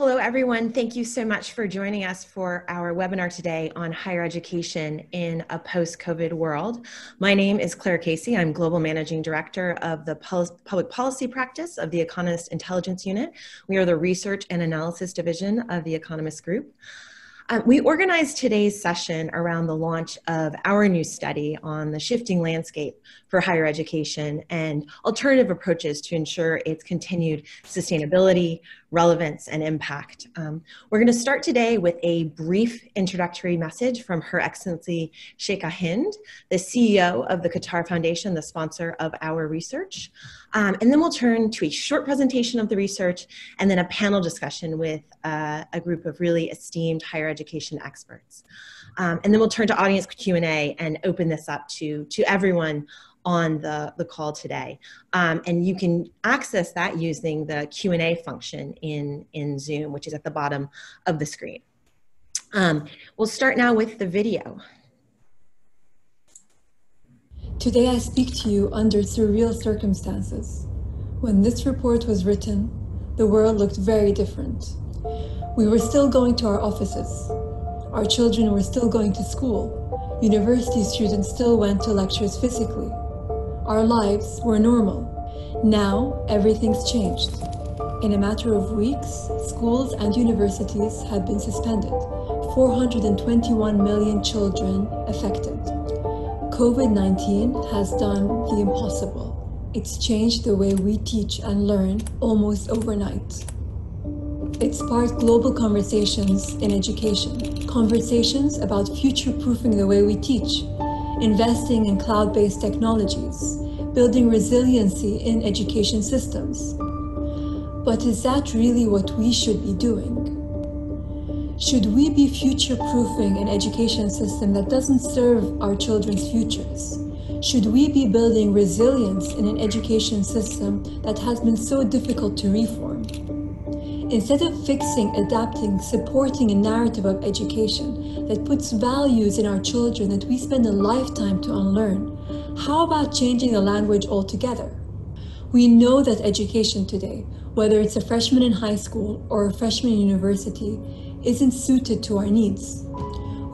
Hello, everyone. Thank you so much for joining us for our webinar today on higher education in a post-COVID world. My name is Claire Casey. I'm Global Managing Director of the Public Policy Practice of the Economist Intelligence Unit. We are the Research and Analysis Division of the Economist Group. Uh, we organized today's session around the launch of our new study on the shifting landscape for higher education and alternative approaches to ensure its continued sustainability, relevance, and impact. Um, we're going to start today with a brief introductory message from Her Excellency Sheikha Hind, the CEO of the Qatar Foundation, the sponsor of our research. Um, and then we'll turn to a short presentation of the research and then a panel discussion with uh, a group of really esteemed higher education experts. Um, and then we'll turn to audience Q&A and open this up to, to everyone on the, the call today. Um, and you can access that using the Q&A function in, in Zoom, which is at the bottom of the screen. Um, we'll start now with the video. Today I speak to you under surreal circumstances. When this report was written, the world looked very different. We were still going to our offices. Our children were still going to school. University students still went to lectures physically. Our lives were normal. Now, everything's changed. In a matter of weeks, schools and universities have been suspended. 421 million children affected. COVID-19 has done the impossible. It's changed the way we teach and learn almost overnight. It sparked global conversations in education, conversations about future-proofing the way we teach, investing in cloud-based technologies, building resiliency in education systems. But is that really what we should be doing? Should we be future-proofing an education system that doesn't serve our children's futures? Should we be building resilience in an education system that has been so difficult to reform? Instead of fixing, adapting, supporting a narrative of education that puts values in our children that we spend a lifetime to unlearn, how about changing the language altogether? We know that education today, whether it's a freshman in high school or a freshman in university, isn't suited to our needs.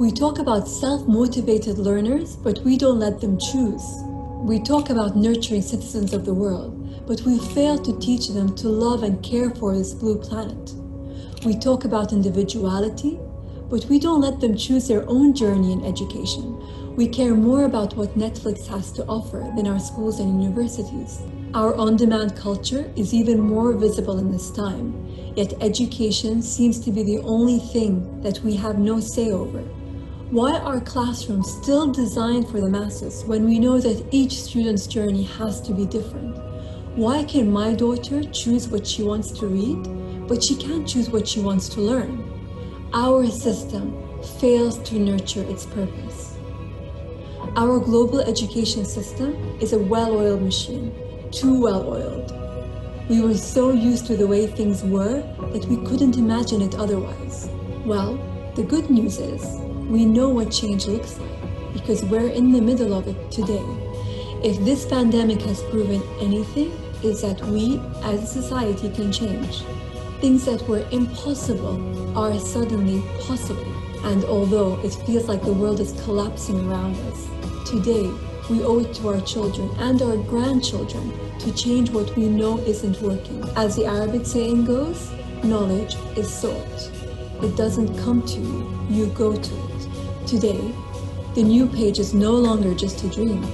We talk about self-motivated learners, but we don't let them choose. We talk about nurturing citizens of the world, but we fail to teach them to love and care for this blue planet. We talk about individuality, but we don't let them choose their own journey in education. We care more about what Netflix has to offer than our schools and universities. Our on-demand culture is even more visible in this time, yet education seems to be the only thing that we have no say over. Why are classrooms still designed for the masses when we know that each student's journey has to be different? Why can my daughter choose what she wants to read, but she can't choose what she wants to learn? Our system fails to nurture its purpose. Our global education system is a well-oiled machine, too well-oiled. We were so used to the way things were that we couldn't imagine it otherwise. Well, the good news is we know what change looks like because we're in the middle of it today. If this pandemic has proven anything, is that we as a society can change. Things that were impossible are suddenly possible. And although it feels like the world is collapsing around us, today we owe it to our children and our grandchildren to change what we know isn't working. As the Arabic saying goes, knowledge is sought. It doesn't come to you, you go to it. Today, the new page is no longer just a dream.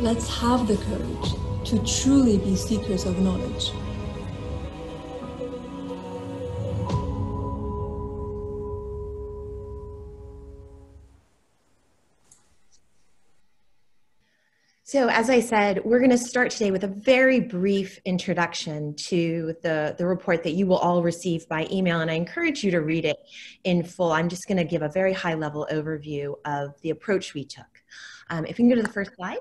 Let's have the courage to truly be seekers of knowledge. So as I said, we're going to start today with a very brief introduction to the, the report that you will all receive by email, and I encourage you to read it in full. I'm just going to give a very high level overview of the approach we took. Um, if you can go to the first slide.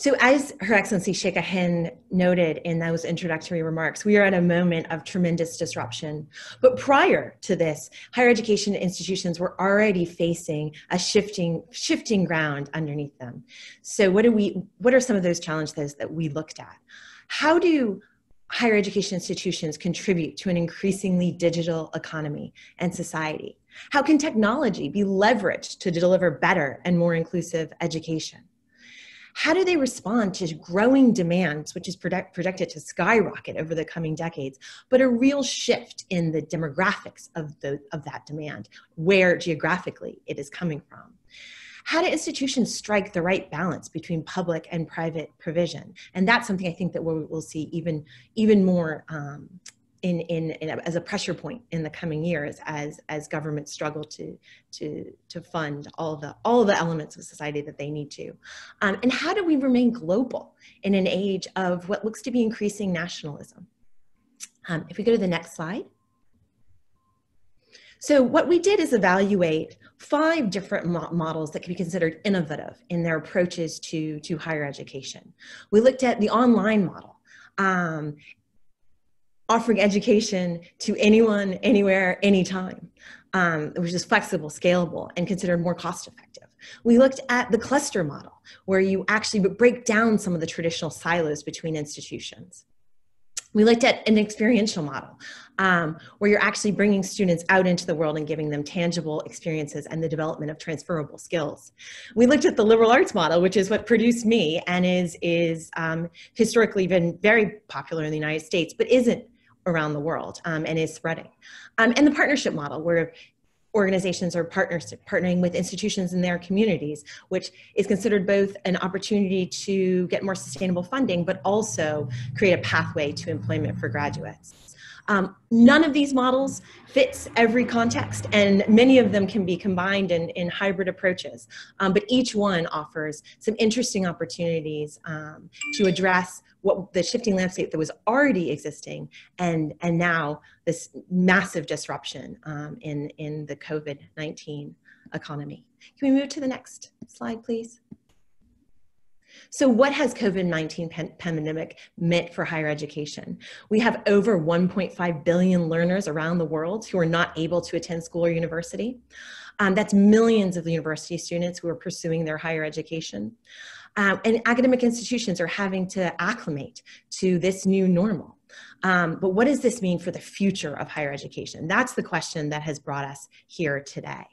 So, as Her Excellency Sheikha Hind noted in those introductory remarks, we are at a moment of tremendous disruption. But prior to this, higher education institutions were already facing a shifting, shifting ground underneath them. So, what do we? What are some of those challenges that we looked at? How do higher education institutions contribute to an increasingly digital economy and society? How can technology be leveraged to deliver better and more inclusive education? How do they respond to growing demands, which is project, projected to skyrocket over the coming decades, but a real shift in the demographics of, the, of that demand, where geographically it is coming from? how do institutions strike the right balance between public and private provision? And that's something I think that we'll, we'll see even, even more um, in, in, in, as a pressure point in the coming years as as governments struggle to to to fund all the all the elements of society that they need to. Um, and how do we remain global in an age of what looks to be increasing nationalism? Um, if we go to the next slide. So what we did is evaluate five different mo models that can be considered innovative in their approaches to, to higher education. We looked at the online model, um, offering education to anyone, anywhere, anytime, um, which is flexible, scalable, and considered more cost effective. We looked at the cluster model, where you actually break down some of the traditional silos between institutions. We looked at an experiential model um, where you're actually bringing students out into the world and giving them tangible experiences and the development of transferable skills. We looked at the liberal arts model, which is what produced me and is, is um, historically been very popular in the United States, but isn't around the world um, and is spreading. Um, and the partnership model, where organizations are partners partnering with institutions in their communities, which is considered both an opportunity to get more sustainable funding, but also create a pathway to employment for graduates. Um, none of these models fits every context, and many of them can be combined in, in hybrid approaches. Um, but each one offers some interesting opportunities um, to address what the shifting landscape that was already existing and, and now this massive disruption um, in, in the COVID-19 economy. Can we move to the next slide, please? So what has COVID-19 pandemic meant for higher education? We have over 1.5 billion learners around the world who are not able to attend school or university. Um, that's millions of university students who are pursuing their higher education. Um, and academic institutions are having to acclimate to this new normal. Um, but what does this mean for the future of higher education? That's the question that has brought us here today.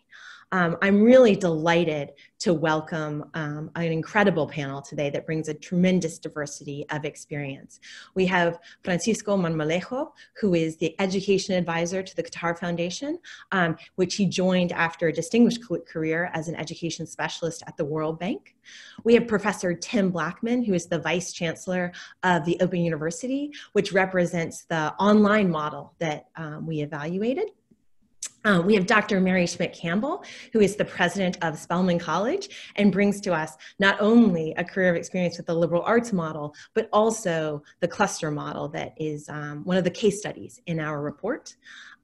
Um, I'm really delighted to welcome um, an incredible panel today that brings a tremendous diversity of experience. We have Francisco Marmolejo, who is the education advisor to the Qatar Foundation, um, which he joined after a distinguished career as an education specialist at the World Bank. We have Professor Tim Blackman, who is the Vice Chancellor of the Open University, which represents the online model that um, we evaluated. Um, we have Dr. Mary Schmidt Campbell, who is the president of Spelman College and brings to us not only a career of experience with the liberal arts model, but also the cluster model that is um, one of the case studies in our report.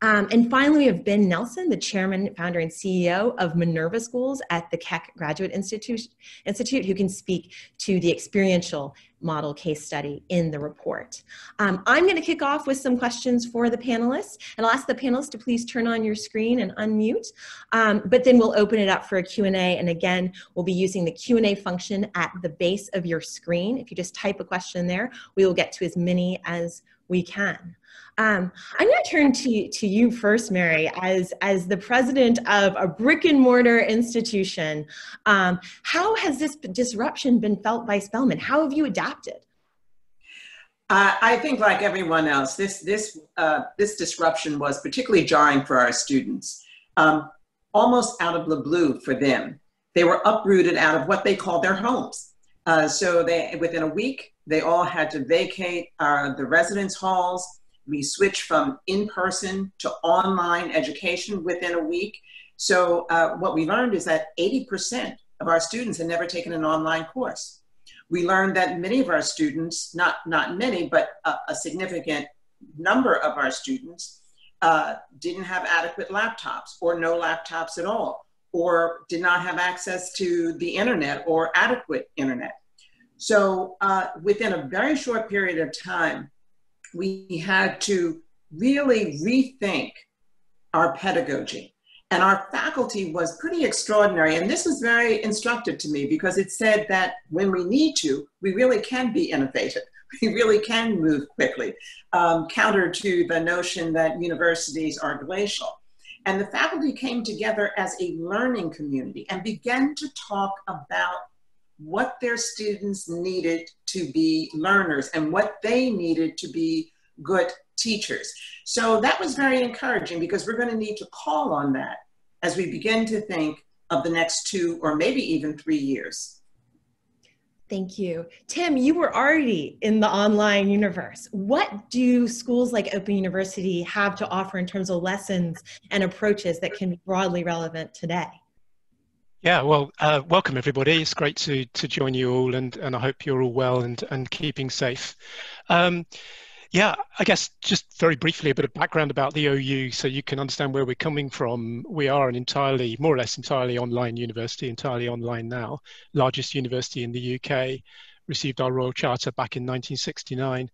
Um, and finally, we have Ben Nelson, the chairman, founder, and CEO of Minerva Schools at the Keck Graduate Institute, Institute who can speak to the experiential model case study in the report. Um, I'm going to kick off with some questions for the panelists, and I'll ask the panelists to please turn on your screen and unmute, um, but then we'll open it up for a Q&A, and again, we'll be using the Q&A function at the base of your screen. If you just type a question there, we will get to as many as we can. Um, I'm going to turn to, to you first, Mary, as, as the president of a brick and mortar institution. Um, how has this disruption been felt by Spelman? How have you adapted? Uh, I think, like everyone else, this this uh, this disruption was particularly jarring for our students. Um, almost out of the blue for them, they were uprooted out of what they call their homes. Uh, so they, within a week, they all had to vacate uh, the residence halls we switched from in-person to online education within a week. So uh, what we learned is that 80% of our students had never taken an online course. We learned that many of our students, not, not many, but a, a significant number of our students uh, didn't have adequate laptops or no laptops at all, or did not have access to the internet or adequate internet. So uh, within a very short period of time, we had to really rethink our pedagogy. And our faculty was pretty extraordinary. And this was very instructive to me because it said that when we need to, we really can be innovative. we really can move quickly, um, counter to the notion that universities are glacial. And the faculty came together as a learning community and began to talk about what their students needed to be learners and what they needed to be good teachers. So that was very encouraging because we're going to need to call on that as we begin to think of the next two or maybe even three years. Thank you. Tim, you were already in the online universe. What do schools like Open University have to offer in terms of lessons and approaches that can be broadly relevant today? Yeah, well, uh, welcome everybody. It's great to to join you all, and and I hope you're all well and and keeping safe. Um, yeah, I guess just very briefly a bit of background about the OU so you can understand where we're coming from. We are an entirely, more or less entirely online university, entirely online now, largest university in the UK, received our Royal Charter back in 1969,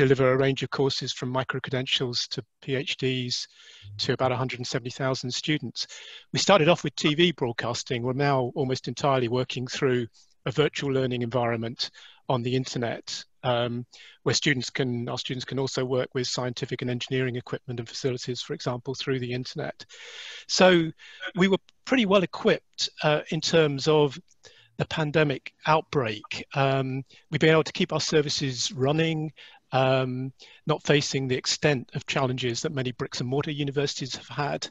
deliver a range of courses from micro-credentials to PhDs to about 170,000 students. We started off with TV broadcasting. We're now almost entirely working through a virtual learning environment on the internet um, where students can, our students can also work with scientific and engineering equipment and facilities, for example, through the internet. So we were pretty well equipped uh, in terms of the pandemic outbreak. Um, we've been able to keep our services running, um, not facing the extent of challenges that many bricks and mortar universities have had.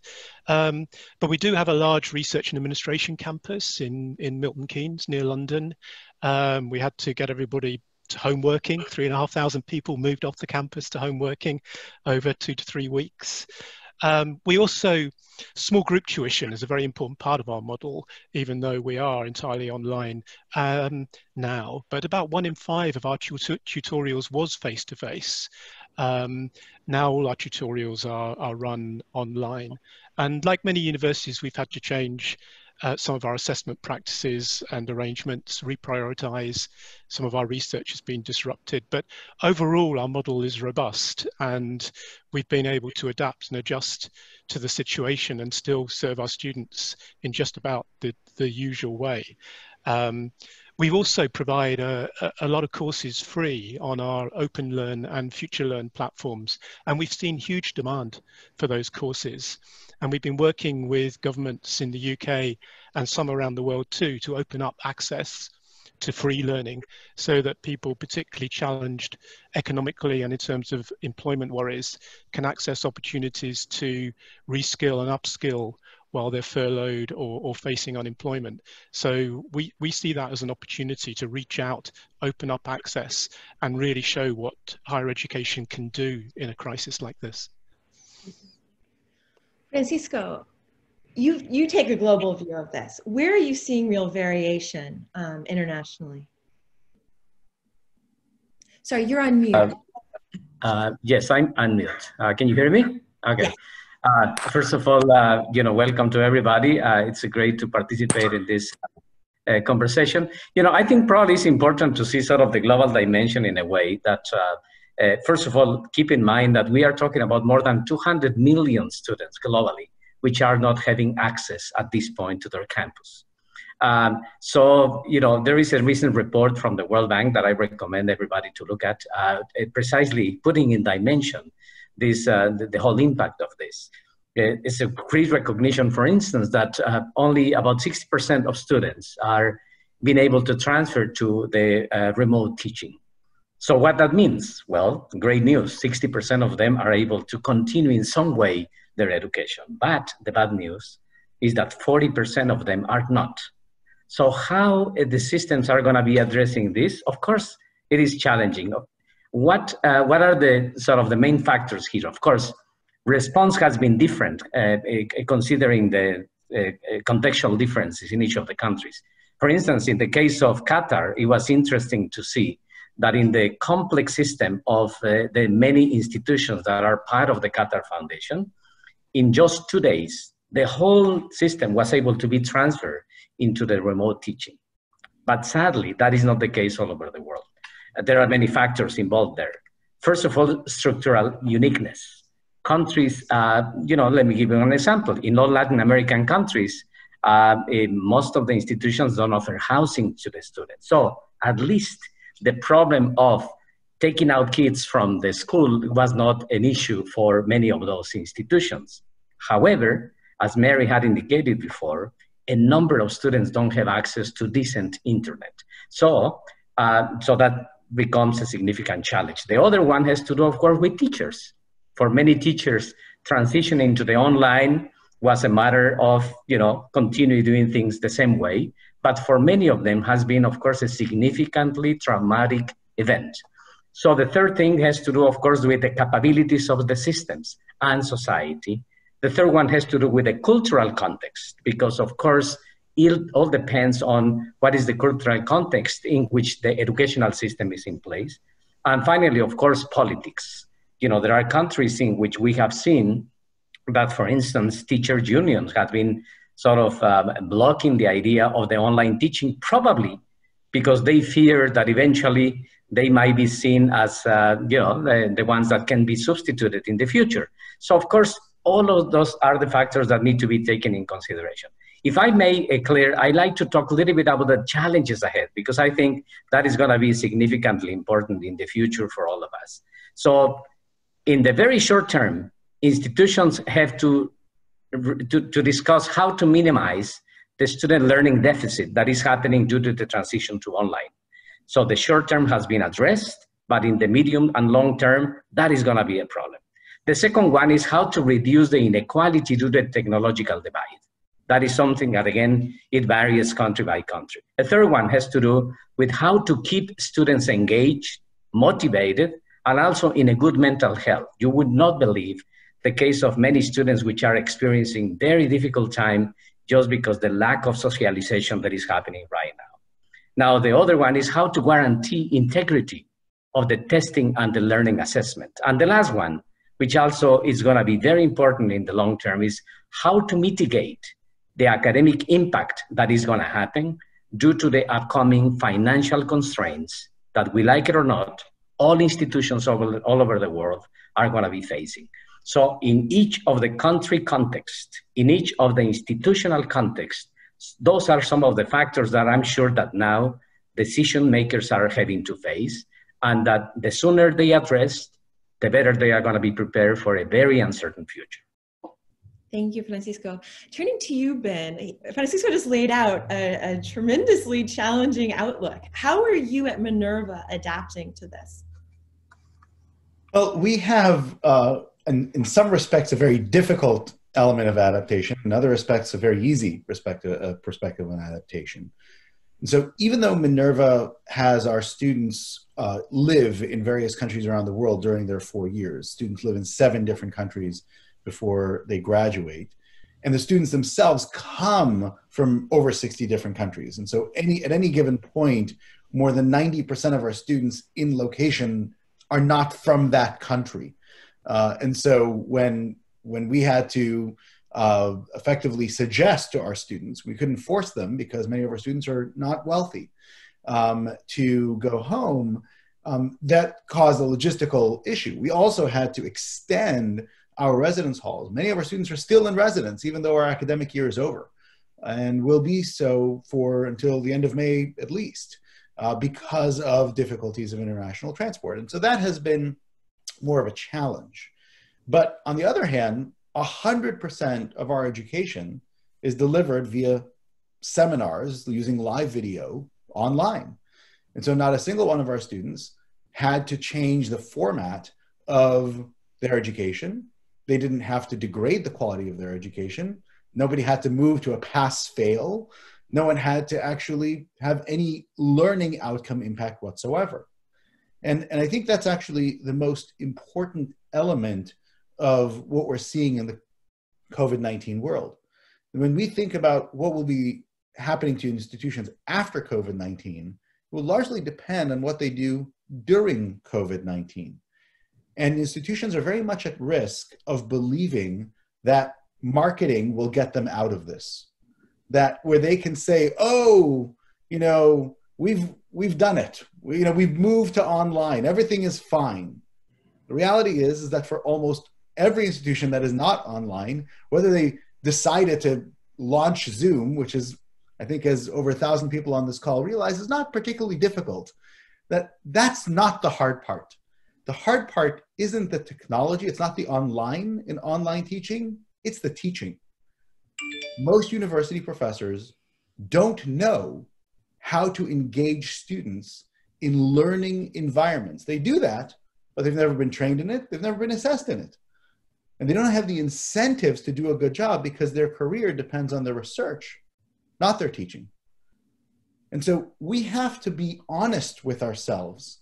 Um, but we do have a large research and administration campus in, in Milton Keynes near London. Um, we had to get everybody to home working. Three and a half thousand people moved off the campus to home working over two to three weeks. Um, we also, small group tuition is a very important part of our model, even though we are entirely online um, now. But about one in five of our tut tutorials was face to face. now all our tutorials are, are run online. And like many universities, we've had to change uh, some of our assessment practices and arrangements, reprioritize. Some of our research has been disrupted, but overall our model is robust and we've been able to adapt and adjust to the situation and still serve our students in just about the, the usual way. Um, we also provide a, a, lot of courses free on our OpenLearn and FutureLearn platforms, and we've seen huge demand for those courses. And we've been working with governments in the UK and some around the world too to open up access to free learning so that people particularly challenged economically and in terms of employment worries can access opportunities to reskill and upskill while they're furloughed or, or facing unemployment. So we, we see that as an opportunity to reach out, open up access and really show what higher education can do in a crisis like this. Francisco, you you take a global view of this. Where are you seeing real variation um, internationally? Sorry, you're on mute. Uh, uh, yes, I'm unmute. Uh, can you hear me? Okay. Uh, first of all, uh, you know, welcome to everybody. Uh, it's great to participate in this conversation. You know, I think probably it's important to see sort of the global dimension in a way that uh, first of all, keep in mind that we are talking about more than 200 million students globally, which are not having access at this point to their campus. Um, so, you know, there is a recent report from the World Bank that I recommend everybody to look at, uh, precisely putting in dimension this, uh, the, the, whole impact of this. Uh, it's a great recognition, for instance, that uh, only about 60% of students are being able to transfer to the uh, remote teaching. So what that means? Well, great news. 60% of them are able to continue in some way their education. But the bad news is that 40% of them are not. So how the systems are going to be addressing this? Of course, it is challenging. What, uh, what are the sort of the main factors here? Of course, response has been different uh, considering the uh, contextual differences in each of the countries. For instance, in the case of Qatar, it was interesting to see that in the complex system of uh, the many institutions that are part of the Qatar Foundation, in just two days, the whole system was able to be transferred into the remote teaching. But sadly, that is not the case all over the world. Uh, there are many factors involved there. First of all, structural uniqueness. Countries, uh, you know, let me give you an example. In all Latin American countries, uh, most of the institutions don't offer housing to the students. So at least the problem of taking out kids from the school was not an issue for many of those institutions. However, as Mary had indicated before, a number of students don't have access to decent internet. So, uh, so that becomes a significant challenge. The other one has to do, of course, with teachers. For many teachers, transitioning to the online was a matter of, you know, continue doing things the same way. But for many of them has been, of course, a significantly traumatic event. So the third thing has to do, of course, with the capabilities of the systems and society. The third one has to do with the cultural context, because of course, it all depends on what is the cultural context in which the educational system is in place. And finally, of course, politics. You know, there are countries in which we have seen that, for instance, teacher unions have been sort of um, blocking the idea of the online teaching, probably because they fear that eventually they might be seen as uh, you know the, the ones that can be substituted in the future. So of course, all of those are the factors that need to be taken in consideration. If I may, uh, Claire, I like to talk a little bit about the challenges ahead because I think that is going to be significantly important in the future for all of us. So, in the very short term, institutions have to, to, to discuss how to minimize the student learning deficit that is happening due to the transition to online. So the short term has been addressed, but in the medium and long term, that is going to be a problem. The second one is how to reduce the inequality due to the technological divide. That is something that, again, it varies country by country. The third one has to do with how to keep students engaged, motivated, and also in a good mental health. You would not believe the case of many students which are experiencing very difficult time just because the lack of socialization that is happening right now. Now, the other one is how to guarantee integrity of the testing and the learning assessment. And the last one, which also is going to be very important in the long term, is how to mitigate the academic impact that is going to happen due to the upcoming financial constraints that we like it or not, all institutions all, over the world are going to be facing. So in each of the country context, in each of the institutional context, those are some of the factors that I'm sure that now decision makers are having to face, and that the sooner they address, the better they are going to be prepared for a very uncertain future. Thank you, Francisco. Turning to you, Ben, Francisco just laid out a, a, tremendously challenging outlook. How are you at Minerva adapting to this? Well, we have, uh, in, in some respects, a very difficult element of adaptation. In other respects, a very easy perspective, uh, perspective on adaptation. And so even though Minerva has our students uh, live in various countries around the world during their four years, students live in seven different countries before they graduate. And the students themselves come from over 60 different countries. And so any at any given point, more than 90% of our students in location are not from that country. Uh, and so when when we had to uh, effectively suggest to our students, we couldn't force them because many of our students are not wealthy um, to go home. Um, that caused a logistical issue. We also had to extend our residence halls. Many of our students are still in residence, even though our academic year is over, and will be so for until the end of May at least, uh, because of difficulties of international transport. And so that has been more of a challenge. But on the other hand, 100% of our education is delivered via seminars using live video online. And so not a single one of our students had to change the format of their education. They didn't have to degrade the quality of their education. Nobody had to move to a pass fail. No one had to actually have any learning outcome impact whatsoever. And, and I think that's actually the most important element of what we're seeing in the COVID 19 world. When we think about what will be happening to institutions after COVID 19, it will largely depend on what they do during COVID 19. And institutions are very much at risk of believing that marketing will get them out of this. That where they can say, oh, you know, we've we've done it. We, you know, we've moved to online. Everything is fine. The reality is, is that for almost every institution that is not online, whether they decided to launch Zoom, which is, I think, as over a thousand people on this call realize, is not particularly difficult. That that's not the hard part. the hard part isn't the technology, it's not the online in online teaching, it's the teaching. Most university professors don't know how to engage students in learning environments. They do that, but they've never been trained in it, they've never been assessed in it. And they don't have the incentives to do a good job because their career depends on their research, not their teaching. And so we have to be honest with ourselves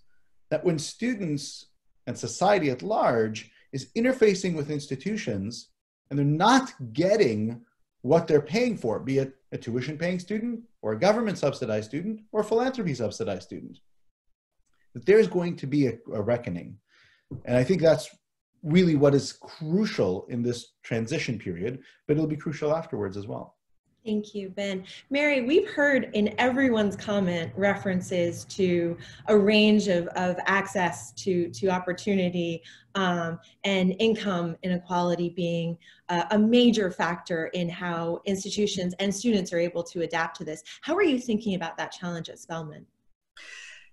that when students and society at large is interfacing with institutions and they're not getting what they're paying for, be it a tuition paying student or a government subsidized student or a philanthropy subsidized student, that there's going to be a, a reckoning. And I think that's really what is crucial in this transition period, but it'll be crucial afterwards as well. Thank you, Ben. Mary, we've heard in everyone's comment references to a range of, of access to, to opportunity um, and income inequality being a major factor in how institutions and students are able to adapt to this. How are you thinking about that challenge at Spelman?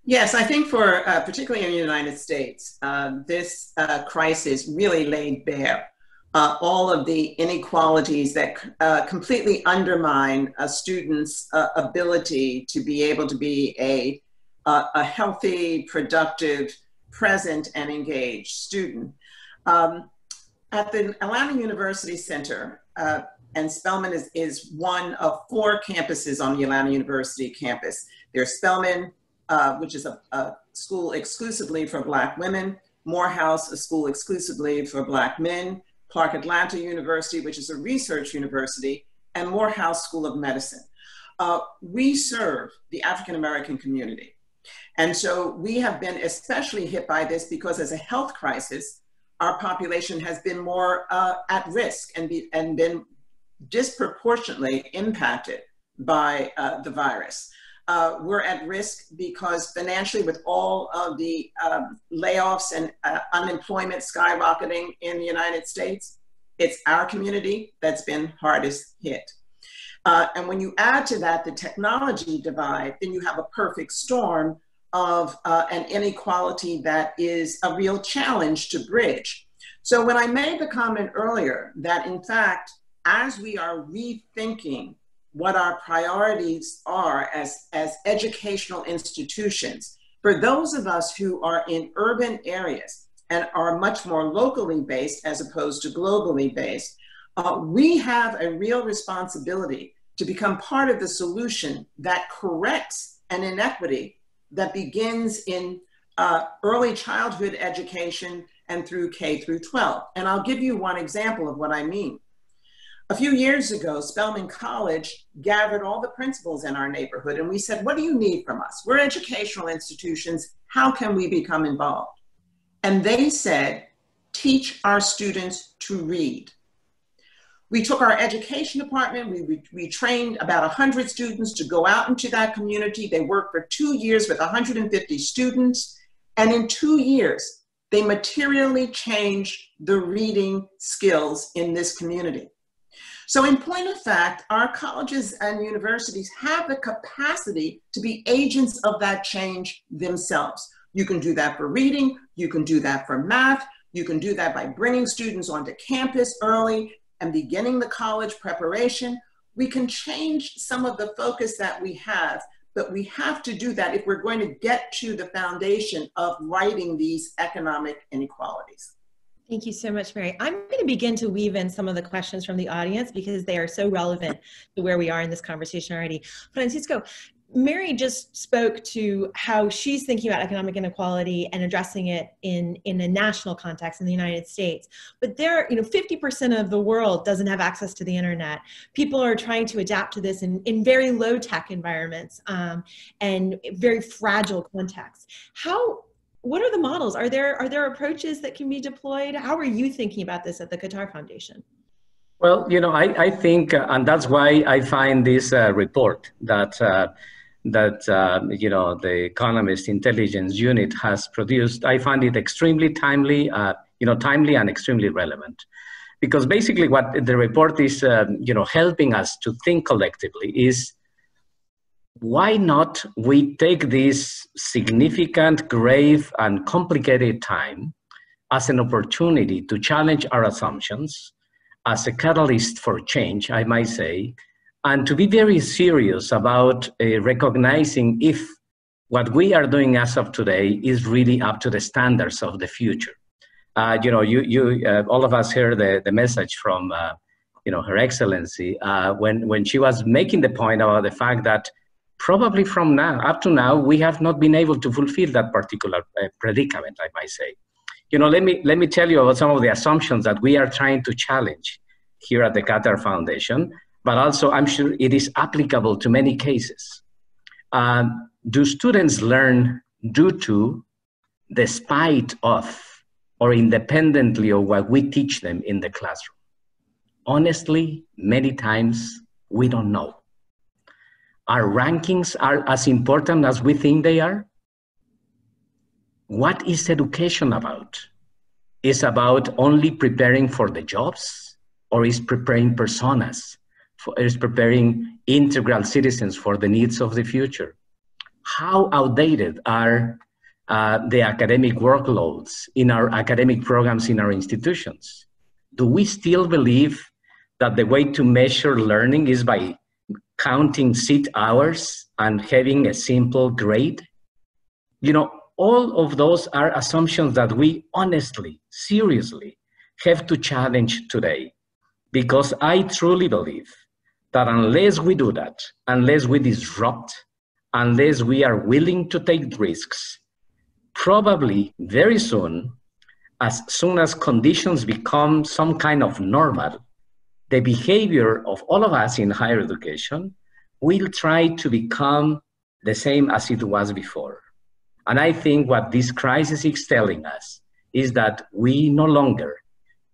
Yes, I think for uh, particularly in the United States, uh, this crisis really laid bare uh, all of the inequalities that uh, completely undermine a student's uh, ability to be able to be a, a healthy, productive, present, and engaged student. Um, at the Atlanta University Center, uh, and Spelman is, is one of four campuses on the Atlanta University campus. There's Spelman, uh, which is a, a school exclusively for Black women, Morehouse, a school exclusively for Black men, Clark Atlanta University, which is a research university, and Morehouse School of Medicine. Uh, we serve the African American community. And so we have been especially hit by this because as a health crisis, our population has been more uh, at risk and, be, and been disproportionately impacted by uh, the virus. Uh, we're at risk because financially, with all of the um, layoffs and uh, unemployment skyrocketing in the United States, it's our community that's been hardest hit. Uh, and when you add to that the technology divide, then you have a perfect storm of uh, an inequality that is a real challenge to bridge. So when I made the comment earlier that in fact, as we are rethinking what our priorities are as, as educational institutions. For those of us who are in urban areas and are much more locally based as opposed to globally based, uh, we have a real responsibility to become part of the solution that corrects an inequity that begins in uh, early childhood education and through K through 12. And I'll give you one example of what I mean. A few years ago, Spelman College gathered all the principals in our neighborhood and we said, What do you need from us? We're educational institutions. How can we become involved? And they said, Teach our students to read. We took our education department, we, we, we trained about 100 students to go out into that community. They worked for two years with 150 students. And in two years, they materially changed the reading skills in this community. So, in point of fact, our colleges and universities have the capacity to be agents of that change themselves. You can do that for reading, you can do that for math, you can do that by bringing students onto campus early and beginning the college preparation. We can change some of the focus that we have, but we have to do that if we're going to get to the foundation of righting these economic inequalities. Thank you so much, Mary. I'm going to begin to weave in some of the questions from the audience because they are so relevant to where we are in this conversation already. Francisco, Mary just spoke to how she's thinking about economic inequality and addressing it in, in a national context in the United States. But there, you know, 50% of the world doesn't have access to the internet. People are trying to adapt to this in, in very low tech environments um, and very fragile contexts. How what are the models? Are there are there approaches that can be deployed? How are you thinking about this at the Qatar Foundation? Well, you know, I, I think, uh, and that's why I find this uh, report that uh, that uh, you know the Economist Intelligence Unit has produced. I find it extremely timely, uh, you know, timely and extremely relevant, because basically what the report is, um, you know, helping us to think collectively is why not we take this significant, grave, and complicated time as an opportunity to challenge our assumptions, as a catalyst for change, I might say, and to be very serious about uh, recognizing if what we are doing as of today is really up to the standards of the future. Uh, you know, you, you, uh, all of us heard the, the message from, uh, you know, Her Excellency uh, when, when she was making the point about the fact that probably from now up to now we have not been able to fulfill that particular uh, predicament, I might say. You know, let me let me tell you about some of the assumptions that we are trying to challenge here at the Qatar Foundation, but also I'm sure it is applicable to many cases. Um, do students learn due to, despite of, or independently of what we teach them in the classroom? Honestly, many times we don't know. Our rankings are as important as we think they are. What is education about? Is about only preparing for the jobs, or is preparing personas? Is preparing integral citizens for the needs of the future? how outdated are uh, the academic workloads in our academic programs in our institutions? Do we still believe that the way to measure learning is by counting seat hours and having a simple grade? You know, all of those are assumptions that we honestly, seriously have to challenge today. Because I truly believe that unless we do that, unless we disrupt unless we are willing to take risks. Probably very soon, as soon as conditions become some kind of normal, the behavior of all of us in higher education will try to become the same as it was before. And I think what this crisis is telling us is that we no longer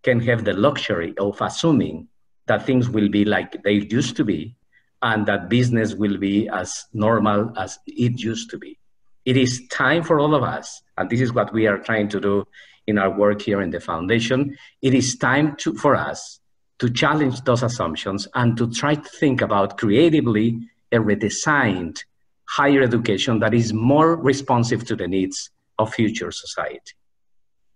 can have the luxury of assuming that things will be like they used to be and that business will be as normal as it used to be. It is time for all of us, and this is what we are trying to do in our work here in the foundation. It is time to, for us to challenge those assumptions and to try to think about creatively a redesigned higher education that is more responsive to the needs of future society.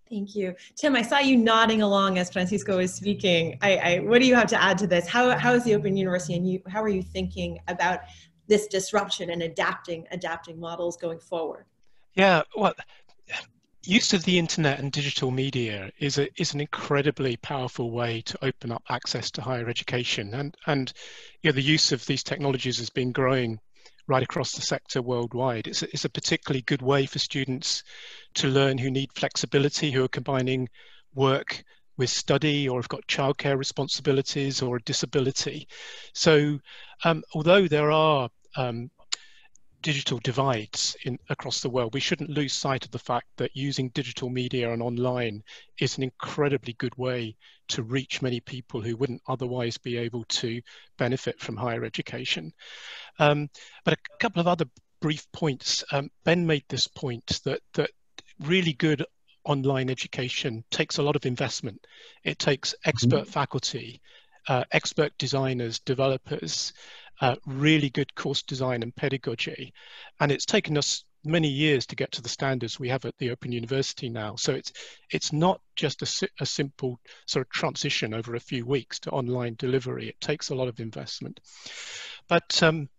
Thank you. Tim, I saw you nodding along as Francisco was speaking. I, I, what do you have to add to this? How, how is the Open University and you, how are you thinking about this disruption and adapting, adapting models going forward? Yeah, well, use of the internet and digital media is, a, is an incredibly powerful way to open up access to higher education. And, and you know, the use of these technologies has been growing right across the sector worldwide. It's a, it's a particularly good way for students to learn who need flexibility, who are combining work with study or have got childcare responsibilities or a disability. So um, although there are um, digital divides in, across the world, we shouldn't lose sight of the fact that using digital media and online is an incredibly good way to reach many people who wouldn't otherwise be able to benefit from higher education. Um, but a couple of other brief points. Um, ben made this point that, that really good online education takes a lot of investment. It takes expert mm -hmm. faculty, uh, expert designers, developers, uh, really good course design and pedagogy. And it's taken us many years to get to the standards we have at the Open University now. So it's it's not just a, a simple sort of transition over a few weeks to online delivery. It takes a lot of investment. But um,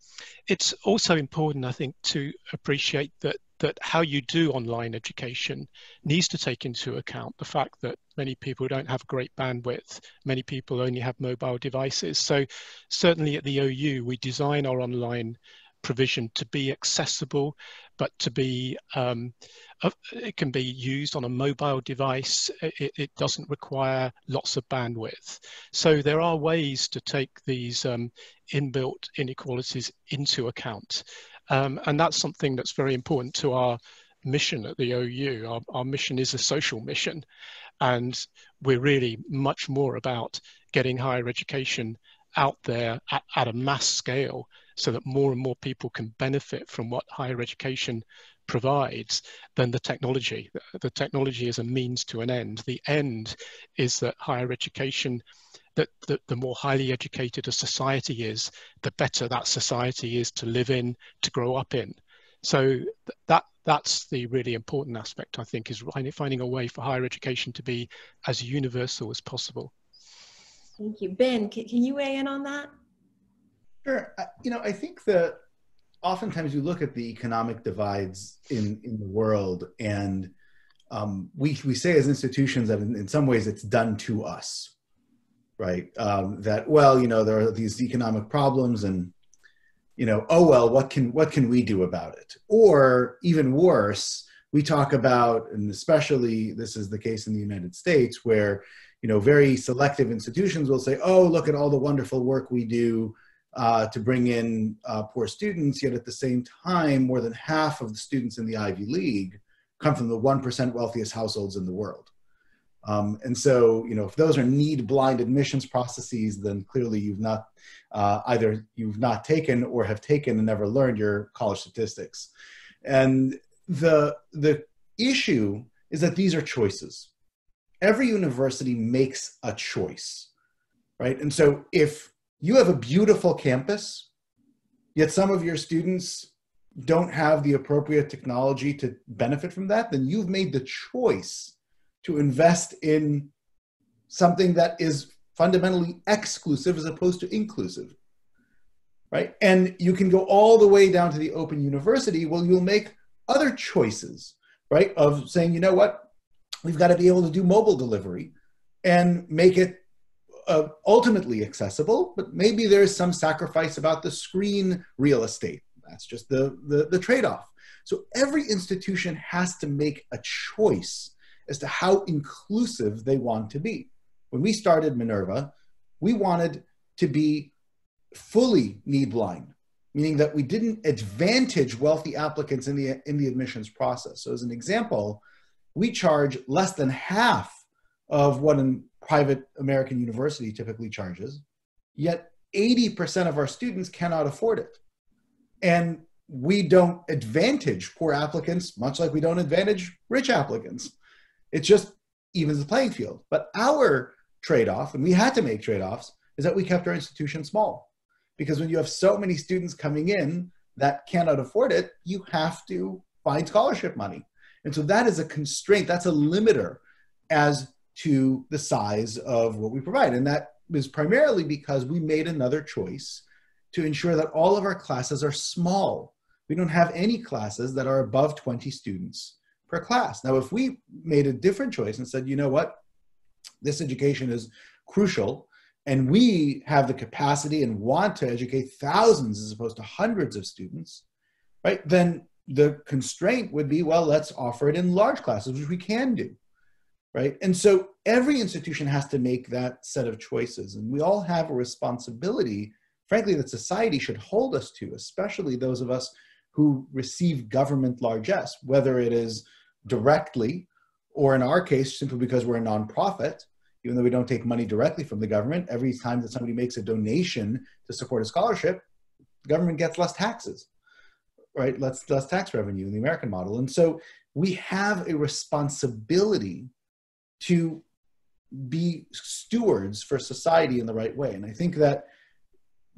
it's also important, I think, to appreciate that that how you do online education needs to take into account the fact that many people don't have great bandwidth. Many people only have mobile devices. So certainly at the OU, we design our online provision to be accessible, but to be, um, it can be used on a mobile device. It, it, doesn't require lots of bandwidth. So there are ways to take these um, inbuilt inequalities into account. Um, and that's something that's very important to our mission at the OU. Our, our mission is a social mission. And we're really much more about getting higher education out there at, at, a mass scale so that more and more people can benefit from what higher education provides than the technology. The technology is a means to an end. The end is that higher education that the, the more highly educated a society is, the better that society is to live in, to grow up in. So that that's the really important aspect, I think, is finding a way for higher education to be as universal as possible. Thank you. Ben, can, can you weigh in on that? Sure. You know, I think that oftentimes you look at the economic divides in, in the world and um, we, we say as institutions that in, in, some ways it's done to us, right? Um, that, well, you know, there are these economic problems and you know, oh well, what can what can we do about it? Or even worse, we talk about, and especially this is the case in the United States, where you know very selective institutions will say, oh, look at all the wonderful work we do uh, to bring in uh, poor students. Yet at the same time, more than half of the students in the Ivy League come from the one percent wealthiest households in the world. Um, and so, you know, if those are need blind admissions processes, then clearly you've not uh, either you've not taken or have taken and never learned your college statistics. And the the issue is that these are choices. Every university makes a choice, right? And so if you have a beautiful campus, yet some of your students don't have the appropriate technology to benefit from that, then you've made the choice to invest in something that is fundamentally exclusive as opposed to inclusive right? And you can go all the way down to the open university. Well you'll make other choices right of saying you know what? We've got to be able to do mobile delivery and make it uh, ultimately accessible but maybe there's some sacrifice about the screen real estate. That's just the, the, the trade-off. So every institution has to make a choice as to how inclusive they want to be. When we started Minerva, we wanted to be fully need blind, meaning that we didn't advantage wealthy applicants in the, in the admissions process. So, as an example, we charge less than half of what a private American university typically charges, yet 80% of our students cannot afford it. And we don't advantage poor applicants, much like we don't advantage rich applicants. It just evens the playing field. But our trade off, and we had to make trade offs, is that we kept our institution small. Because when you have so many students coming in that cannot afford it, you have to find scholarship money. And so that is a constraint, that's a limiter as to the size of what we provide. And that is primarily because we made another choice to ensure that all of our classes are small. We don't have any classes that are above 20 students per class. Now, if we made a different choice and said, you know what, this education is crucial, and we have the capacity and want to educate thousands as opposed to hundreds of students, right? Then the constraint would be, well, let's offer it in large classes, which we can do, right? And so every institution has to make that set of choices, and we all have a responsibility, frankly, that society should hold us to, especially those of us who receive government largesse, whether it is directly, or in our case, simply because we're a nonprofit, even though we don't take money directly from the government, every time that somebody makes a donation to support a scholarship, the government gets less taxes, right? Less, less tax revenue in the American model. And so we have a responsibility to be stewards for society in the right way. And I think that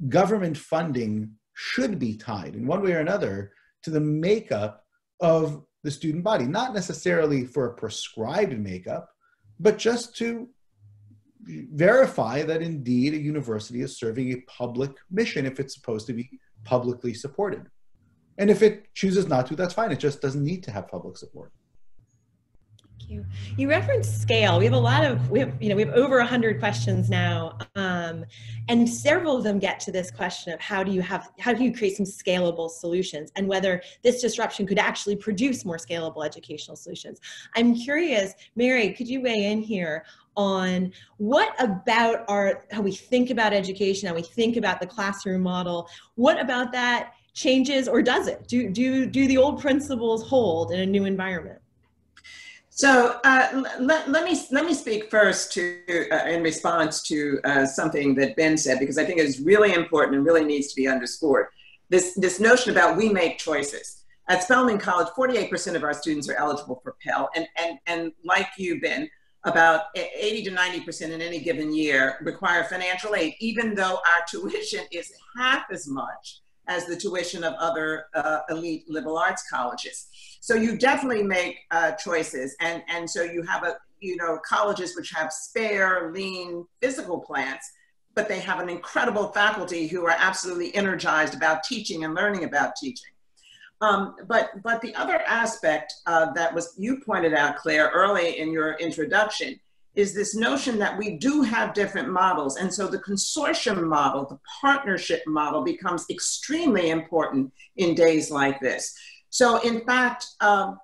government funding should be tied in one way or another to the makeup of the student body, not necessarily for a prescribed makeup, but just to verify that indeed a university is serving a public mission if it's supposed to be publicly supported. And if it chooses not to, that's fine. It just doesn't need to have public support you. You referenced scale. We have a lot of we have you know we have over hundred questions now, um, and several of them get to this question of how do you have how do you create some scalable solutions and whether this disruption could actually produce more scalable educational solutions. I'm curious, Mary, could you weigh in here on what about our how we think about education, how we think about the classroom model? What about that changes or does it? Do do do the old principles hold in a new environment? So uh, let, let, me let me speak first to uh, in response to uh, something that Ben said because I think it is really important and really needs to be underscored. This this notion about we make choices. At Spelman College, 48% of our students are eligible for Pell, and and and like you, Ben, about 80 to 90% in any given year require financial aid, even though our tuition is half as much as the tuition of other uh, elite liberal arts colleges. So you definitely make uh, choices. And, and so you have a, you know, colleges which have spare, lean physical plants, but they have an incredible faculty who are absolutely energized about teaching and learning about teaching. Um, but, but the other aspect uh, that was you pointed out, Claire, early in your introduction, is this notion that we do have different models. And so the consortium model, the partnership model becomes extremely important in days like this. So in fact, um,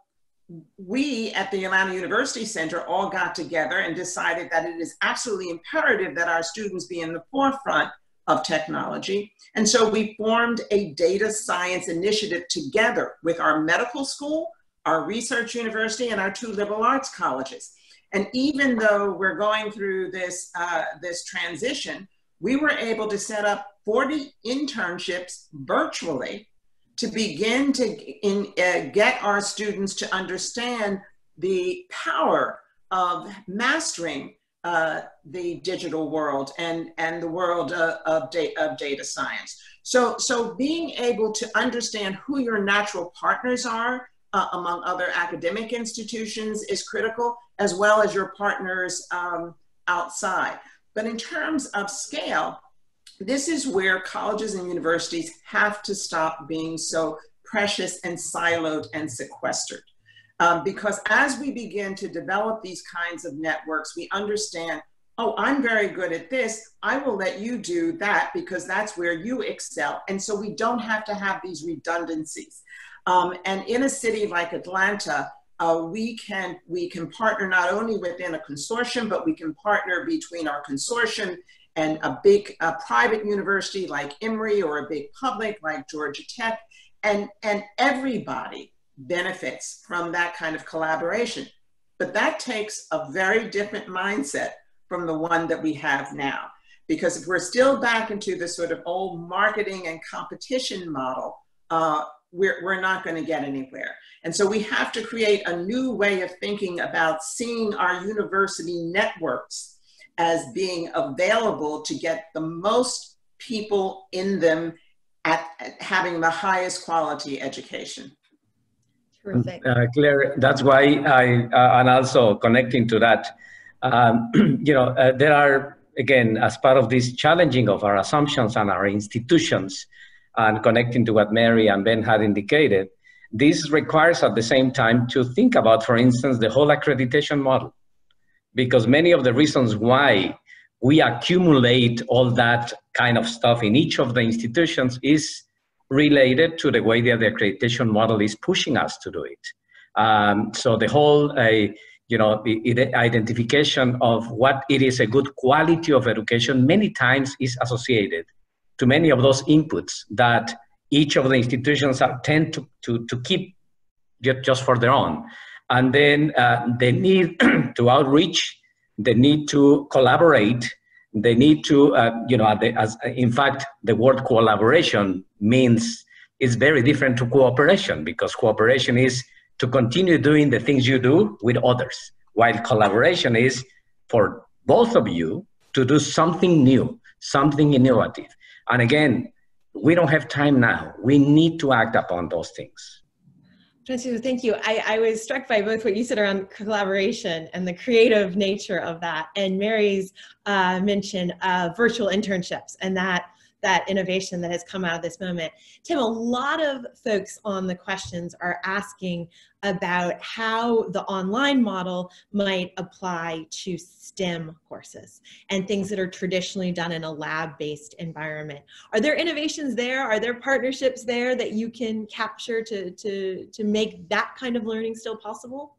we at the Atlanta University Center all got together and decided that it is absolutely imperative that our students be in the forefront of technology. And so we formed a data science initiative together with our medical school, our research university, and our two liberal arts colleges. And even though we're going through this, uh, this transition, we were able to set up 40 internships virtually to begin to in, uh, get our students to understand the power of mastering uh, the digital world and, and the world uh, of, da of data science. So, so being able to understand who your natural partners are uh, among other academic institutions is critical, as well as your partners um, outside. But in terms of scale, this is where colleges and universities have to stop being so precious and siloed and sequestered. Um, because as we begin to develop these kinds of networks, we understand, oh, I'm very good at this. I will let you do that because that's where you excel. And so we don't have to have these redundancies. Um, and in a city like Atlanta, uh, we can we can partner not only within a consortium, but we can partner between our consortium and a big uh, private university like Emory or a big public like Georgia Tech, and and everybody benefits from that kind of collaboration. But that takes a very different mindset from the one that we have now. Because if we're still back into the sort of old marketing and competition model, uh, we're, we're not going to get anywhere. And so we have to create a new way of thinking about seeing our university networks as being available to get the most people in them at, at having the highest quality education. Terrific. Uh, Claire, that's why I, uh, and also connecting to that, um, you know, uh, there are, again, as part of this challenging of our assumptions and our institutions, and connecting to what Mary and Ben had indicated, this requires at the same time to think about, for instance, the whole accreditation model. Because many of the reasons why we accumulate all that kind of stuff in each of the institutions is related to the way that the accreditation model is pushing us to do it. Um, so the whole, uh, you know, identification of what it is a good quality of education many times is associated to many of those inputs that each of the institutions are, tend to, to, to keep just for their own. And then uh, the need to outreach, the need to collaborate, they need to, uh, you know, as, in fact, the word collaboration means is very different to cooperation because cooperation is to continue doing the things you do with others, while collaboration is for both of you to do something new, something innovative. And again, we don't have time now. We need to act upon those things. Francisco, thank you. I, I, was struck by both what you said around collaboration and the creative nature of that, and Mary's uh, mention of virtual internships and that that innovation that has come out of this moment. Tim, a lot of folks on the questions are asking about how the online model might apply to STEM courses and things that are traditionally done in a lab-based environment. Are there innovations there? Are there partnerships there that you can capture to, to, to make that kind of learning still possible?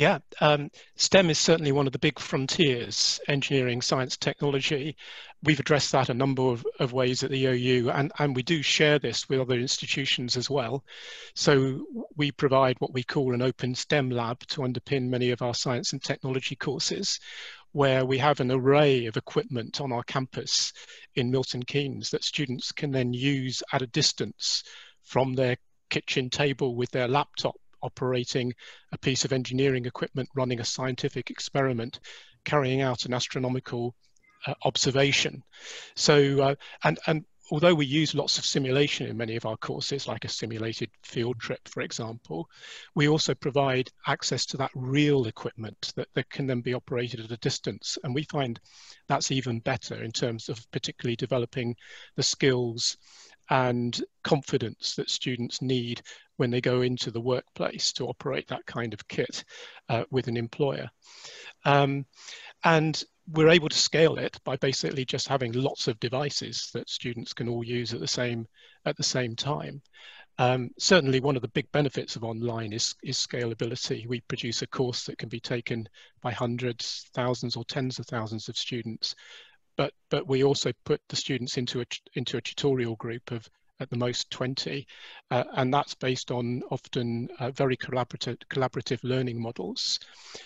Yeah, um, STEM is certainly one of the big frontiers, engineering, science, technology. We've addressed that a number of, of ways at the OU, and, and we do share this with other institutions as well. So we provide what we call an open STEM lab to underpin many of our science and technology courses, where we have an array of equipment on our campus in Milton Keynes that students can then use at a distance from their kitchen table with their laptop operating a piece of engineering equipment, running a scientific experiment, carrying out an astronomical uh, observation. So, uh, and, and although we use lots of simulation in many of our courses, like a simulated field trip, for example, we also provide access to that real equipment that, that can then be operated at a distance. And we find that's even better in terms of particularly developing the skills and confidence that students need when they go into the workplace to operate that kind of kit uh, with an employer. Um, and we're able to scale it by basically just having lots of devices that students can all use at the same at the same time. Um, certainly, one of the big benefits of online is, is scalability. We produce a course that can be taken by hundreds, thousands, or tens of thousands of students, but but we also put the students into a into a tutorial group of at the most 20. Uh, and that's based on often uh, very collaborative, collaborative learning models.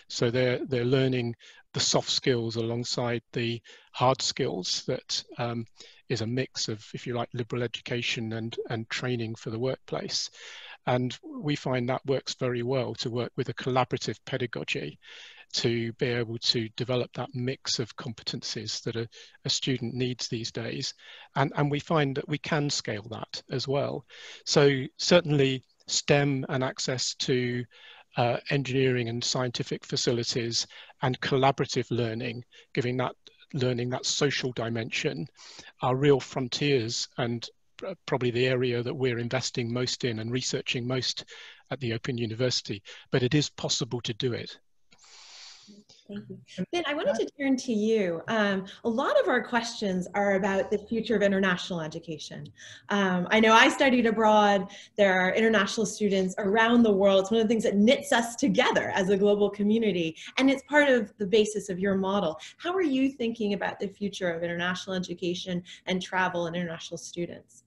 So they're, they're learning the soft skills alongside the hard skills that um, is a mix of, if you like, liberal education and, and training for the workplace. And we find that works very well to work with a collaborative pedagogy to be able to develop that mix of competencies that a, a, student needs these days. And, and we find that we can scale that as well. So certainly STEM and access to uh, engineering and scientific facilities and collaborative learning, giving that learning that social dimension are real frontiers and probably the area that we're investing most in and researching most at the Open University, but it is possible to do it. Thank you. Ben, I wanted to turn to you. Um, a lot of our questions are about the future of international education. Um, I know I studied abroad. There are international students around the world. It's one of the things that knits us together as a global community. And it's part of the basis of your model. How are you thinking about the future of international education and travel and international students?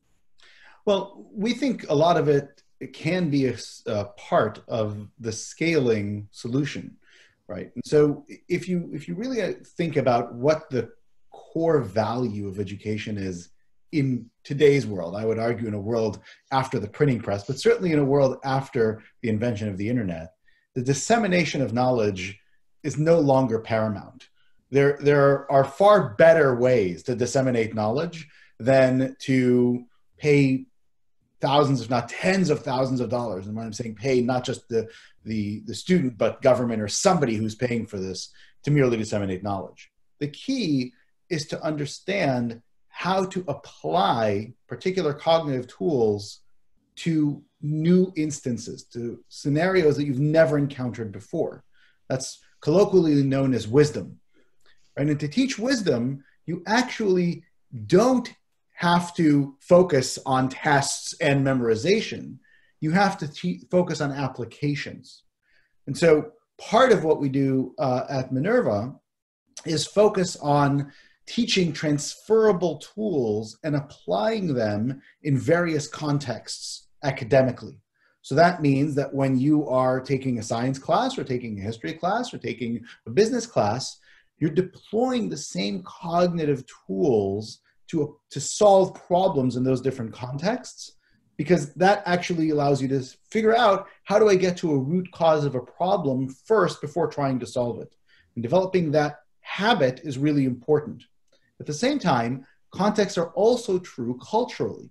Well, we think a lot of it, it can be a, a part of the scaling solution right? And so if you if you really uh, think about what the core value of education is in today's world, I would argue in a world after the printing press, but certainly in a world after the invention of the internet, the dissemination of knowledge is no longer paramount. There, there are far better ways to disseminate knowledge than to pay thousands, if not tens of thousands of dollars. And when I'm saying pay, not just the, the, the student, but government or somebody who's paying for this to merely disseminate knowledge. The key is to understand how to apply particular cognitive tools to new instances, to scenarios that you've never encountered before. That's colloquially known as wisdom. Right? And to teach wisdom, you actually don't have to focus on tests and memorization. You have to te- focus on applications. And so part of what we do uh, at Minerva is focus on teaching transferable tools and applying them in various contexts academically. So that means that when you are taking a science class or taking a history class or taking a business class, you're deploying the same cognitive tools to, to solve problems in those different contexts because that actually allows you to figure out how do I get to a root cause of a problem first before trying to solve it. And developing that habit is really important. At the same time, contexts are also true culturally.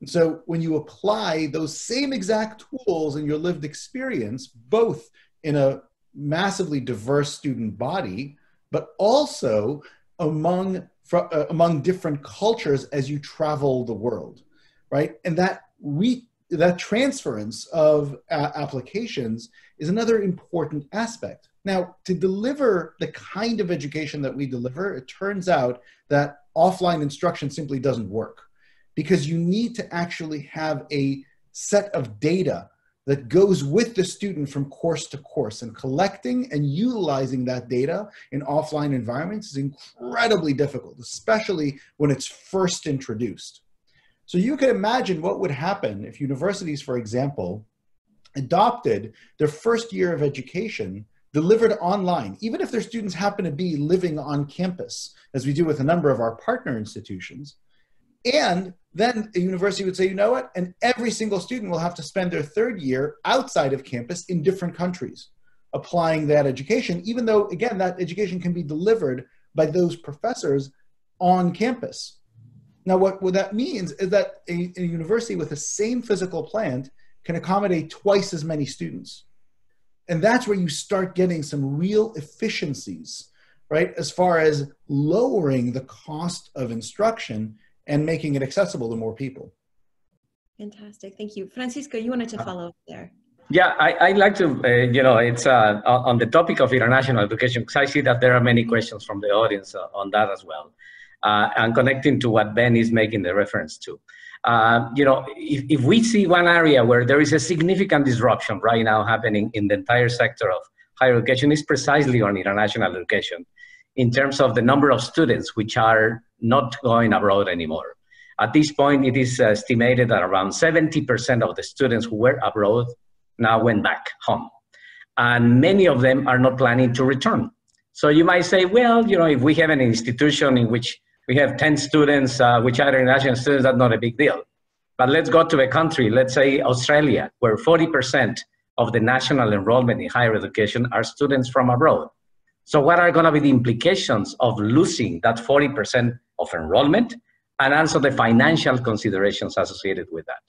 And so when you apply those same exact tools in your lived experience, both in a massively diverse student body, but also among uh, among different cultures as you travel the world, right? And that re- that transference of uh, applications is another important aspect. Now, to deliver the kind of education that we deliver, it turns out that offline instruction simply doesn't work because you need to actually have a set of data that goes with the student from course to course and collecting and utilizing that data in offline environments is incredibly difficult, especially when it's first introduced. So you can imagine what would happen if universities, for example, adopted their first year of education delivered online, even if their students happen to be living on campus, as we do with a number of our partner institutions, And then a university would say, you know what? And every single student will have to spend their third year outside of campus in different countries applying that education, even though, again, that education can be delivered by those professors on campus. Now, what, what that means is that a, a university with the same physical plant can accommodate twice as many students. And that's where you start getting some real efficiencies, right? As far as lowering the cost of instruction and making it accessible to more people. Fantastic. Thank you. Francisco, you wanted to uh, follow up there. Yeah, I, I like to, uh, you know, it's uh, on the topic of international education, because I see that there are many questions from the audience uh, on that as well. Uh, and connecting to what Ben is making the reference to. Uh, you know, if, if we see one area where there is a significant disruption right now happening in the entire sector of higher education is precisely on international education in terms of the number of students which are not going abroad anymore. At this point, it is estimated that around 70% of the students who were abroad now went back home. And many of them are not planning to return. So you might say, well, you know, if we have an institution in which we have 10 students, uh, which are international students, that's not a big deal. But let's go to a country, let's say Australia, where 40% of the national enrollment in higher education are students from abroad. So what are going to be the implications of losing that 40% of enrollment and also the financial considerations associated with that?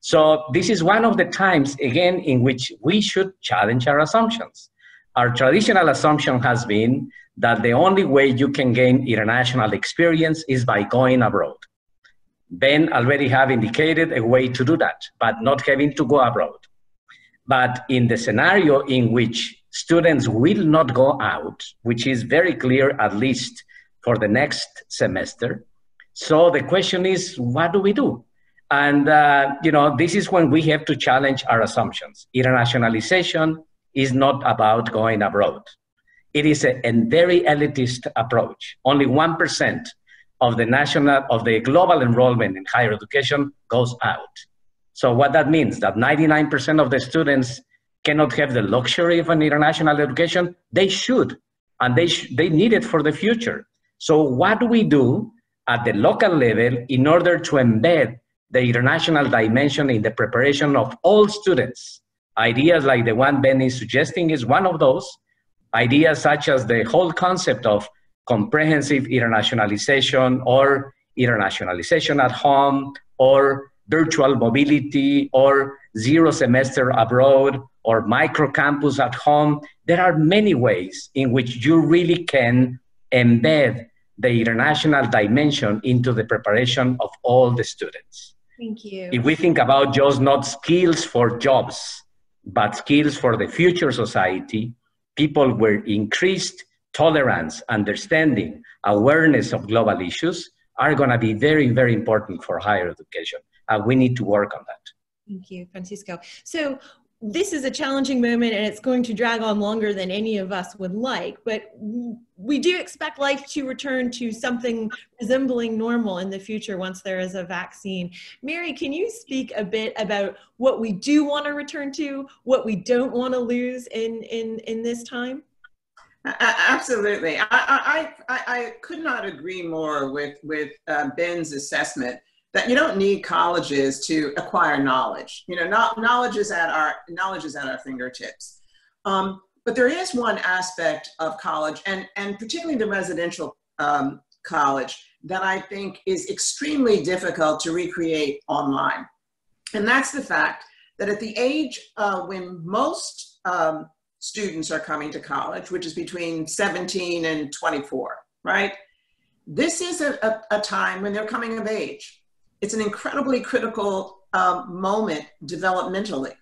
So this is one of the times, again, in which we should challenge our assumptions. Our traditional assumption has been that the only way you can gain international experience is by going abroad. Ben already have indicated a way to do that, but not having to go abroad. But in the scenario in which students will not go out, which is very clear at least for the next semester, so the question is, what do we do? And, uh, you know, this is when we have to challenge our assumptions. Internationalization is not about going abroad. It is a, a very elitist approach. Only 1% of the national, of the global enrollment in higher education goes out. So what that means, that 99% of the students cannot have the luxury of an international education, they should, and they, sh- they need it for the future. So what do we do at the local level in order to embed the international dimension in the preparation of all students. Ideas like the one Ben is suggesting is one of those. Ideas such as the whole concept of comprehensive internationalization or internationalization at home or virtual mobility or zero semester abroad or micro campus at home. There are many ways in which you really can embed the international dimension into the preparation of all the students. Thank you. If we think about just not skills for jobs, but skills for the future society, people with increased tolerance, understanding, awareness of global issues are going to be very, very important for higher education. And we need to work on that. Thank you, Francisco. So, this is a challenging moment and it's going to drag on longer than any of us would like, but we do expect life to return to something resembling normal in the future once there is a vaccine. Mary, can you speak a bit about what we do want to return to, what we don't want to lose in, in, in this time? Absolutely. I, I, I, I could not agree more with, with uh, Ben's assessment that you don't need colleges to acquire knowledge. You know, knowledge is at our knowledge is at our fingertips. Um, but there is one aspect of college, and and particularly the residential um, college, that I think is extremely difficult to recreate online, and that's the fact that at the age uh, when most um, students are coming to college, which is between 17 and 24, right? This is a, a, a time when they're coming of age it's an incredibly critical um, moment developmentally.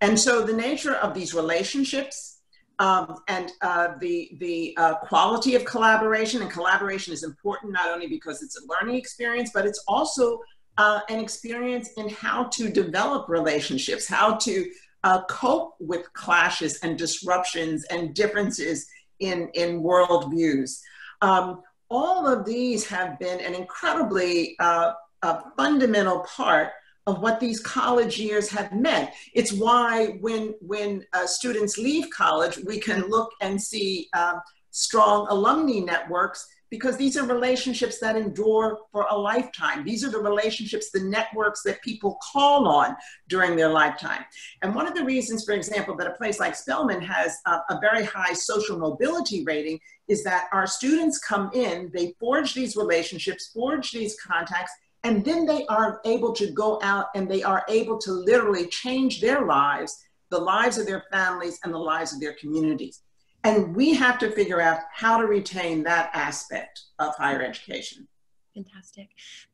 And so the nature of these relationships um, and uh, the, the uh, quality of collaboration, and collaboration is important not only because it's a learning experience, but it's also uh, an experience in how to develop relationships, how to uh, cope with clashes and disruptions and differences in, in worldviews. Um, all of these have been an incredibly uh, a fundamental part of what these college years have meant. It's why when, when uh, students leave college, we can look and see um, strong alumni networks because these are relationships that endure for a lifetime. These are the relationships, the networks that people call on during their lifetime. And one of the reasons, for example, that a place like Spelman has a, a very high social mobility rating is that our students come in, they forge these relationships, forge these contacts, and then they are able to go out and they are able to literally change their lives, the lives of their families, and the lives of their communities. And we have to figure out how to retain that aspect of higher education. Fantastic.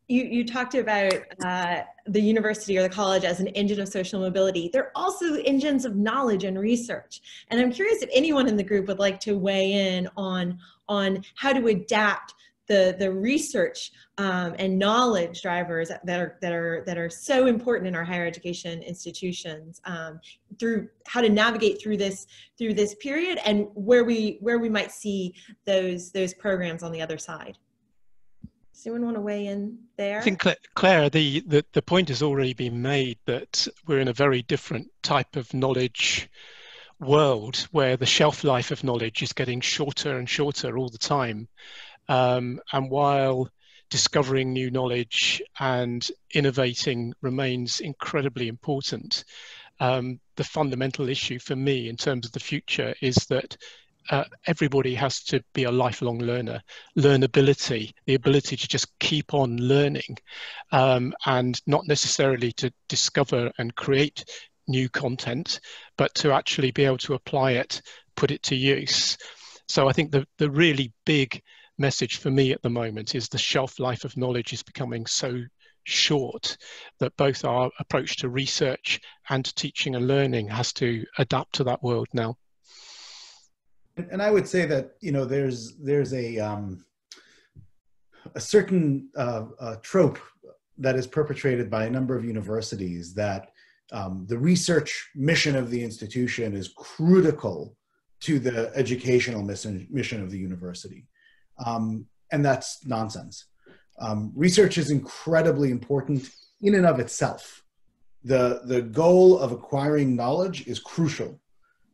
You, you talked about uh, the university or the college as an engine of social mobility. They're also engines of knowledge and research. And I'm curious if anyone in the group would like to weigh in on, on how to adapt the the research um, and knowledge drivers that are that are that are so important in our higher education institutions um, through how to navigate through this through this period and where we where we might see those those programs on the other side. Does anyone want to weigh in there? I think Claire, the, the the point has already been made that we're in a very different type of knowledge world where the shelf life of knowledge is getting shorter and shorter all the time um, and while discovering new knowledge and innovating remains incredibly important, um, the fundamental issue for me in terms of the future is that uh, everybody has to be a lifelong learner. Learnability, the ability to just keep on learning um, and not necessarily to discover and create new content, but to actually be able to apply it, put it to use. So I think the, the really big message for me at the moment is the shelf life of knowledge is becoming so short that both our approach to research and teaching and learning has to adapt to that world now. And I would say that you know there's there's a um, a certain uh, uh, trope that is perpetrated by a number of universities that um, the research mission of the institution is critical to the educational mission, mission of the university. Um, and that's nonsense. Um, research is incredibly important in and of itself. The, the goal of acquiring knowledge is crucial.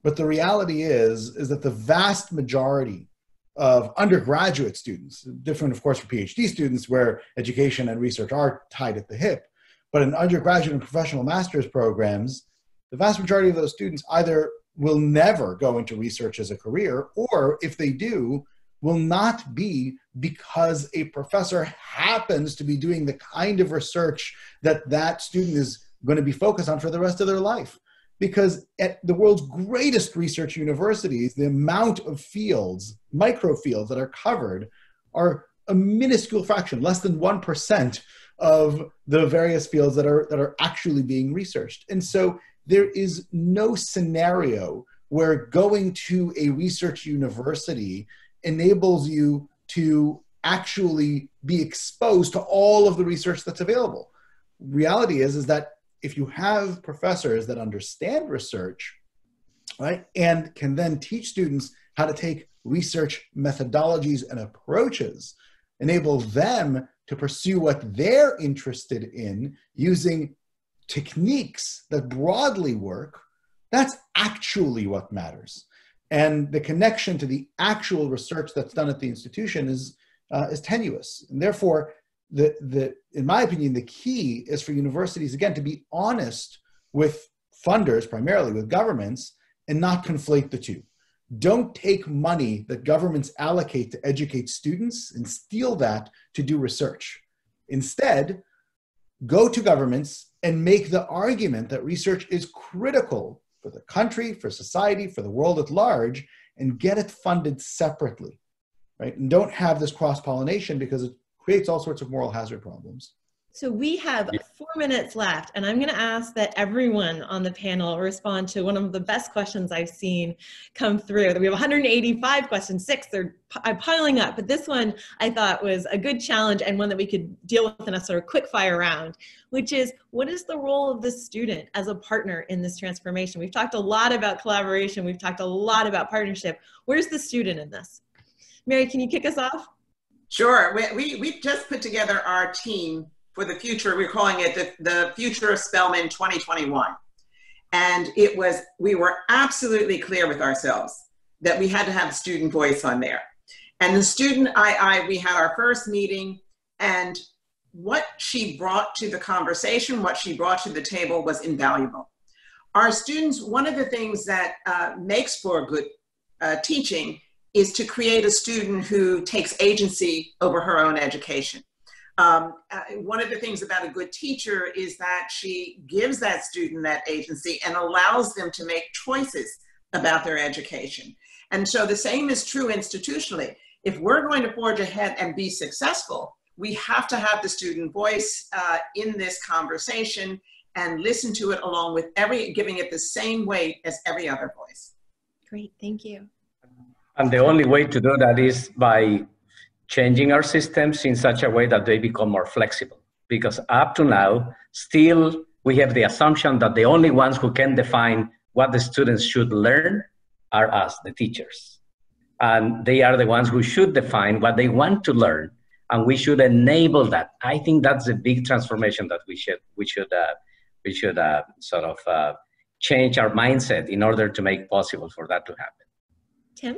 But the reality is, is that the vast majority of undergraduate students, different of course for PhD students where education and research are tied at the hip, but in undergraduate and professional master's programs, the vast majority of those students either will never go into research as a career, or if they do, will not be because a professor happens to be doing the kind of research that that student is going to be focused on for the rest of their life. Because at the world's greatest research universities, the amount of fields, microfields that are covered are a minuscule fraction, less than 1% of the various fields that are, that are actually being researched. And so there is no scenario where going to a research university enables you to actually be exposed to all of the research that's available. Reality is is that if you have professors that understand research, right, and can then teach students how to take research methodologies and approaches, enable them to pursue what they're interested in using techniques that broadly work, that's actually what matters and the connection to the actual research that's done at the institution is uh, is tenuous. And therefore the the in my opinion the key is for universities again to be honest with funders primarily with governments and not conflate the two. Don't take money that governments allocate to educate students and steal that to do research. Instead go to governments and make the argument that research is critical for the country, for society, for the world at large, and get it funded separately, right? And don't have this cross pollination because it creates all sorts of moral hazard problems. So we have four minutes left, and I'm going to ask that everyone on the panel respond to one of the best questions I've seen come through. We have 185 questions, six, they're piling up, but this one I thought was a good challenge and one that we could deal with in a sort of quick fire round, which is what is the role of the student as a partner in this transformation? We've talked a lot about collaboration, we've talked a lot about partnership. Where's the student in this? Mary, can you kick us off? Sure. We, we, we just put together our team for the future. We're calling it the, the Future of Spelman 2021. And it was, we were absolutely clear with ourselves that we had to have student voice on there. And the student, I, I, we had our first meeting, and what she brought to the conversation, what she brought to the table was invaluable. Our students, one of the things that uh, makes for good uh, teaching is to create a student who takes agency over her own education. Um, uh, one of the things about a good teacher is that she gives that student that agency and allows them to make choices about their education. And so the same is true institutionally. If we're going to forge ahead and be successful, we have to have the student voice uh, in this conversation and listen to it along with every, giving it the same weight as every other voice. Great, thank you. And the only way to do that is by changing our systems in such a way that they become more flexible. Because up to now, still we have the assumption that the only ones who can define what the students should learn are us, the teachers. And they are the ones who should define what they want to learn, and we should enable that. I think that's a big transformation that we should we should uh, we should uh, sort of uh, change our mindset in order to make possible for that to happen. Tim.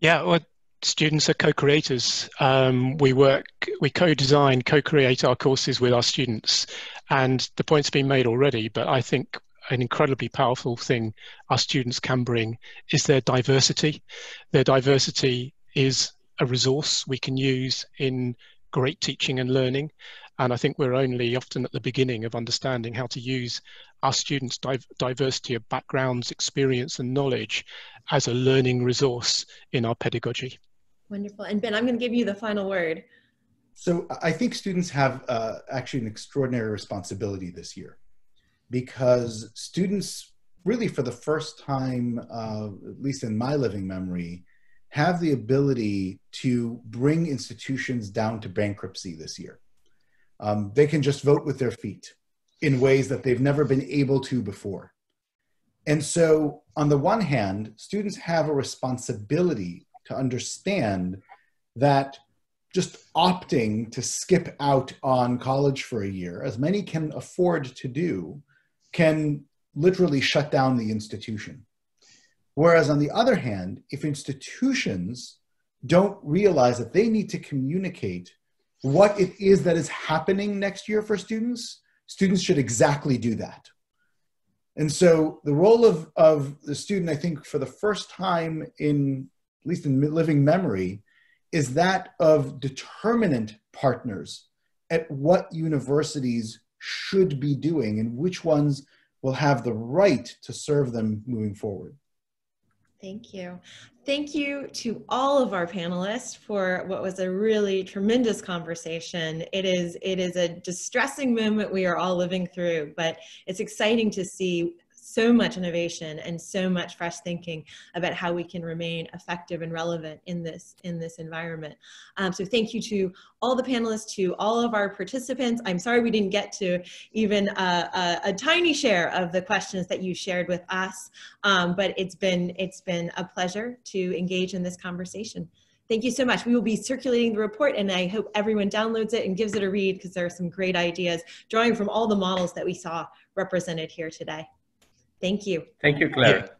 Yeah, well, students are co-creators. Um, we work, we co-design, co-create our courses with our students, and the point's been made already. But I think an incredibly powerful thing our students can bring is their diversity. Their diversity is a resource we can use in great teaching and learning. And I think we're only often at the beginning of understanding how to use our students' diversity of backgrounds, experience, and knowledge as a learning resource in our pedagogy. Wonderful. And Ben, I'm going to give you the final word. So I think students have uh, actually an extraordinary responsibility this year because students really for the first time, uh, at least in my living memory, have the ability to bring institutions down to bankruptcy this year. Um, they can just vote with their feet in ways that they've never been able to before. And so, on the one hand, students have a responsibility to understand that just opting to skip out on college for a year, as many can afford to do, can literally shut down the institution. Whereas on the other hand, if institutions don't realize that they need to communicate what it is that is happening next year for students, students should exactly do that. And so the role of, of the student, I think, for the first time in, at least in living memory, is that of determinant partners at what universities should be doing and which ones will have the right to serve them moving forward. Thank you. Thank you to all of our panelists for what was a really tremendous conversation. It is, it is a distressing moment we are all living through, but it's exciting to see so much innovation and so much fresh thinking about how we can remain effective and relevant in this in this environment. Um, so thank you to all the panelists, to all of our participants. I'm sorry we didn't get to even a, a, a tiny share of the questions that you shared with us, um, but it's been it's been a pleasure to engage in this conversation. Thank you so much. We will be circulating the report and I hope everyone downloads it and gives it a read because there are some great ideas drawing from all the models that we saw represented here today. Thank you. Thank you, Claire.